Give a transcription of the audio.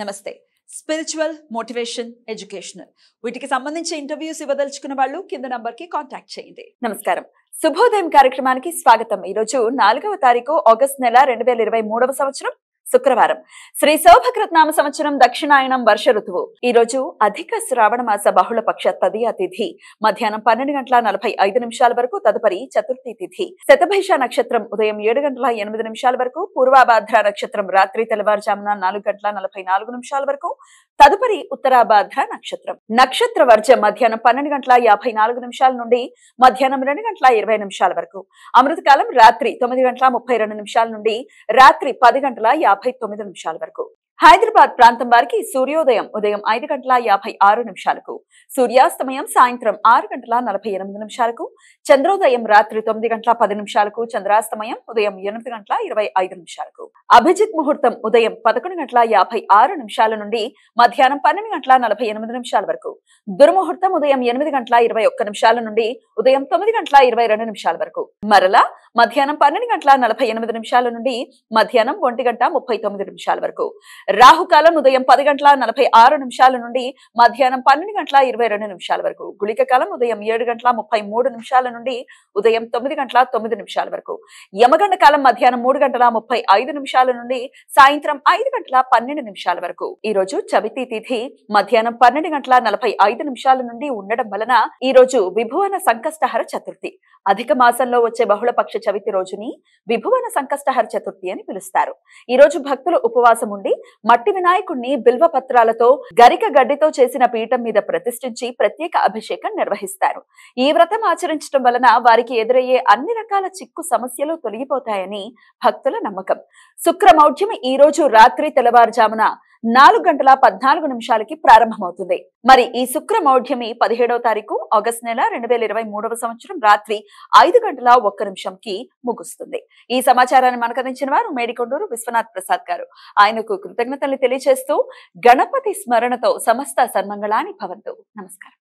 నమస్తే. Spiritual motivation educational వీటికి సంబంధించి ఇంటర్వ్యూస్ ఇవ్వదలుచుకున్న వాళ్ళు కింద నంబర్కి కాంటాక్ట్ చేయండి. నమస్కారం. శుభోదయం కార్యక్రమానికి స్వాగతం. ఈ రోజు నాలుగవ తారీఖు ఆగస్ట్ నెల రెండు వేల ఇరవై మూడవ సంవత్సరం. శుక్రవారం. శ్రీ శోభకృత్నామ సంవత్సరం దక్షిణాయనం వర్ష ఋతువు. ఈ రోజు అధిక శ్రావణ మాస బహుళ పక్ష తదియ తిథి. మధ్యాహ్నం పన్నెండు గంటల నలభై ఐదు నిమిషాల వరకు తదుపరి చతుర్థి తిథి. శతభైష నక్షత్రం ఉదయం ఏడు గంటల ఎనిమిది నిమిషాల వరకు పూర్వాభాద్ర నక్షత్రం రాత్రి తెల్లవారుజామున నాలుగు గంటల నలభై నాలుగు నిమిషాల వరకు తదుపరి ఉత్తరాభాద్ర నక్షత్రం. నక్షత్ర వర్జం మధ్యాహ్నం పన్నెండు గంటల యాభై నాలుగు నిమిషాల నుండి మధ్యాహ్నం రెండు గంటల ఇరవై నిమిషాల వరకు. అమృతకాలం రాత్రి తొమ్మిది గంటల ముప్పై రెండు నిమిషాల నుండి రాత్రి పది గంటల యాభై యాభై తొమ్మిది నిమిషాల వరకు. హైదరాబాద్ ప్రాంతం వారికి సూర్యోదయం ఉదయం ఐదు గంటల యాభై ఆరు నిమిషాలకు సూర్యాస్తమయం సాయంత్రం ఆరు గంటల నలభై ఎనిమిది నిమిషాలకు చంద్రోదయం రాత్రి తొమ్మిది గంటల పది నిమిషాలకు చంద్రాస్తమయం ఉదయం ఎనిమిది గంటల ఇరవై ఐదు నిమిషాలకు. అభిజిత్ ముహూర్తం ఉదయం పదకొండు గంటల యాభై ఆరు నిమిషాల నుండి మధ్యాహ్నం పన్నెండు గంటల నలభై ఎనిమిది నిమిషాల వరకు. దుర్ముహూర్తం ఉదయం ఎనిమిది గంటల ఇరవై ఒక్క నిమిషాల నుండి ఉదయం తొమ్మిది గంటల ఇరవై రెండు నిమిషాల వరకు. మరలా మధ్యాహ్నం పన్నెండు గంటల నలభై ఎనిమిది నిమిషాల నుండి మధ్యాహ్నం ఒంటి గంట ముప్పై తొమ్మిది నిమిషాల వరకు. రాహుకాలం ఉదయం పది గంటల నలభై ఆరు నిమిషాల నుండి మధ్యాహ్నం పన్నెండు గంటల ఇరవై రెండు నిమిషాల వరకు. గుళిక కాలం ఉదయం ఏడు గంటల ముప్పై మూడు నిమిషాల నుండి ఉదయం తొమ్మిది గంటల తొమ్మిది నిమిషాల వరకు. యమగండ కాలం మధ్యాహ్నం మూడు గంటల ముప్పై ఐదు నిమిషాల నుండి సాయంత్రం ఐదు గంటల పన్నెండు నిమిషాల వరకు. ఈ రోజు చవితి తిథి మధ్యాహ్నం పన్నెండు గంటల నలభై ఐదు నిమిషాల నుండి ఉండడం వలన ఈ రోజు విభువన సంకష్టహర చతుర్థి. అధిక మాసంలో వచ్చే బహుళపక్ష చవితి రోజుని విభువన సంకష్టహర చతుర్థి అని పిలుస్తారు. ఈ రోజు భక్తులు ఉపవాసం ఉండి మట్టి వినాయకుణ్ణి బిల్వ పత్రాలతో గరిక గడ్డితో చేసిన పీఠం మీద ప్రతిష్ఠించి ప్రత్యేక అభిషేకం నిర్వహిస్తారు. ఈ వ్రతం ఆచరించడం వలన వారికి ఎదురయ్యే అన్ని రకాల చిక్కు సమస్యలు తొలగిపోతాయని భక్తుల నమ్మకం. శుక్రమౌఢ్యం ఈ రోజు రాత్రి తెల్లవారుజామున నాలుగు గంటల పద్నాలుగు నిమిషాలకి ప్రారంభమవుతుంది. మరి ఈ శుక్రమౌఢ్యమి పదిహేడవ తారీఖు ఆగస్టు నెల రెండు వేల ఇరవై మూడవ సంవత్సరం రాత్రి ఐదు గంటల ఒక్క నిమిషంకి ముగుస్తుంది. ఈ సమాచారాన్ని మనకందించిన వారు మేడికొండూరు విశ్వనాథ్ ప్రసాద్ గారు. ఆయనకు కృతజ్ఞతలు తెలియజేస్తూ గణపతి స్మరణతో సమస్త సన్మంగళాన్ని భవంతు. నమస్కారం.